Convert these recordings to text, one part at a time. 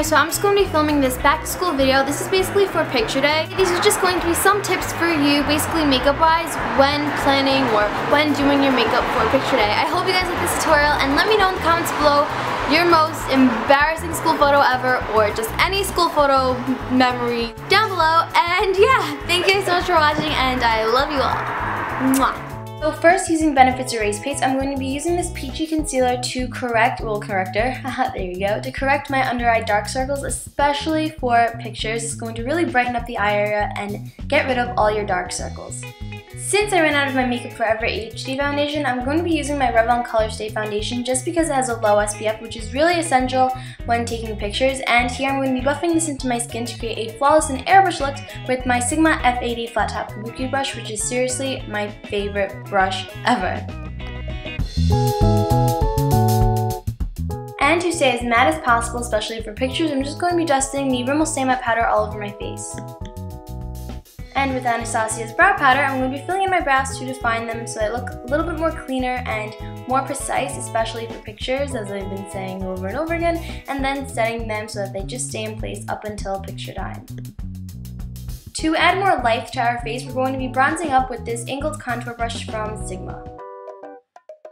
here, so I'm just going to be filming this back to school video. This is basically for picture day. These are just going to be some tips for you, basically makeup wise, when planning or when doing your makeup for picture day. I hope you guys like this tutorial and let me know in the comments below your most embarrassing school photo ever or just any school photo memory down below. And yeah, thank you guys so much for watching and I love you all. Mwah. So first using Benefits Erase Paste, I'm going to be using this peachy concealer to correct, well corrector, there you go, to correct my under eye dark circles, especially for pictures. It's going to really brighten up the eye area and get rid of all your dark circles. Since I ran out of my Makeup Forever HD foundation, I'm going to be using my Revlon Color Stay foundation just because it has a low SPF, which is really essential when taking pictures. And here I'm going to be buffing this into my skin to create a flawless and airbrush look with my Sigma F80 Flat Top Kabuki brush, which is seriously my favorite brush ever. And to stay as matte as possible, especially for pictures, I'm just going to be dusting the Rimmel Stay Matte Powder all over my face. And with Anastasia's brow powder, I'm going to be filling in my brows to define them so they look a little bit more cleaner and more precise, especially for pictures, as I've been saying over and over again, and then setting them so that they just stay in place up until picture time. To add more life to our face, we're going to be bronzing up with this angled contour brush from Sigma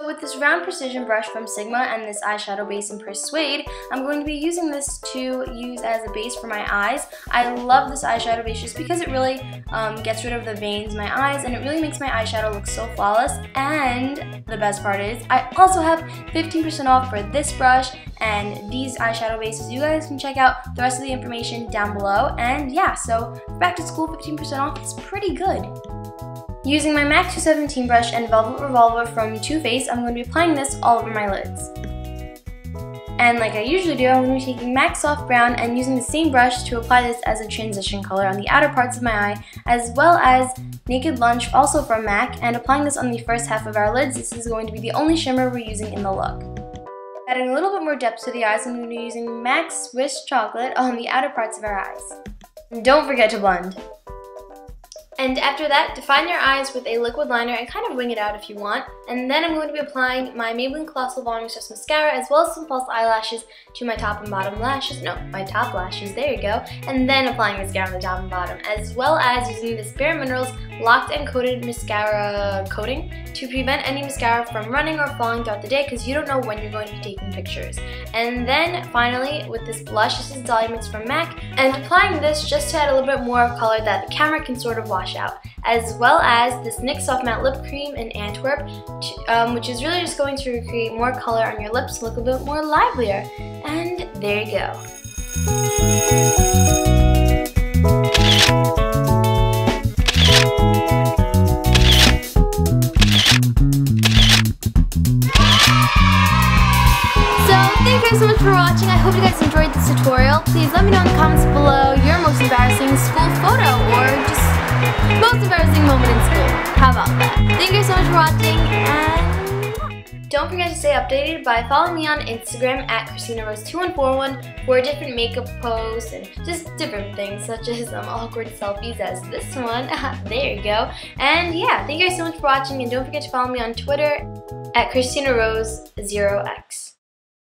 with this round precision brush from Sigma and this eyeshadow base in Persuade, I'm going to be using this to use as a base for my eyes. I love this eyeshadow base just because it really um, gets rid of the veins in my eyes and it really makes my eyeshadow look so flawless. And the best part is, I also have 15% off for this brush and these eyeshadow bases. You guys can check out the rest of the information down below. And yeah, so back to school 15% off is pretty good. Using my MAC 217 brush and Velvet Revolver from Too Faced, I'm going to be applying this all over my lids. And like I usually do, I'm going to be taking MAC Soft Brown and using the same brush to apply this as a transition color on the outer parts of my eye, as well as Naked Lunch, also from MAC, and applying this on the first half of our lids. This is going to be the only shimmer we're using in the look. Adding a little bit more depth to the eyes, I'm going to be using MAC Swiss Chocolate on the outer parts of our eyes. And don't forget to blend. And after that, define your eyes with a liquid liner and kind of wing it out if you want. And then I'm going to be applying my Maybelline Colossal Volum' Express Mascara as well as some false eyelashes to my top and bottom lashes. No, my top lashes, there you go. And then applying mascara on the top and bottom, as well as using this Bare Minerals Locked and Coated Mascara Coating to prevent any mascara from running or falling throughout the day because you don't know when you're going to be taking pictures. And then finally, with this blush, this is Dolly Mix from MAC, and applying this just to add a little bit more of color that the camera can sort of wash out, as well as this NYX Soft Matte Lip Cream in Antwerp, um, which is really just going to recreate more color on your lips, look a bit more livelier. And there you go. So thank you guys so much for watching. I hope you guys enjoyed this tutorial. Please let me know in the comments below your most embarrassing school photo or just most embarrassing moment in school. How about that? Thank you so much for watching and don't forget to stay updated by following me on Instagram at ChristinaRose2141 for different makeup posts and just different things such as um, awkward selfies as this one. there you go. And yeah, thank you guys so much for watching and don't forget to follow me on Twitter at ChristinaRose0x.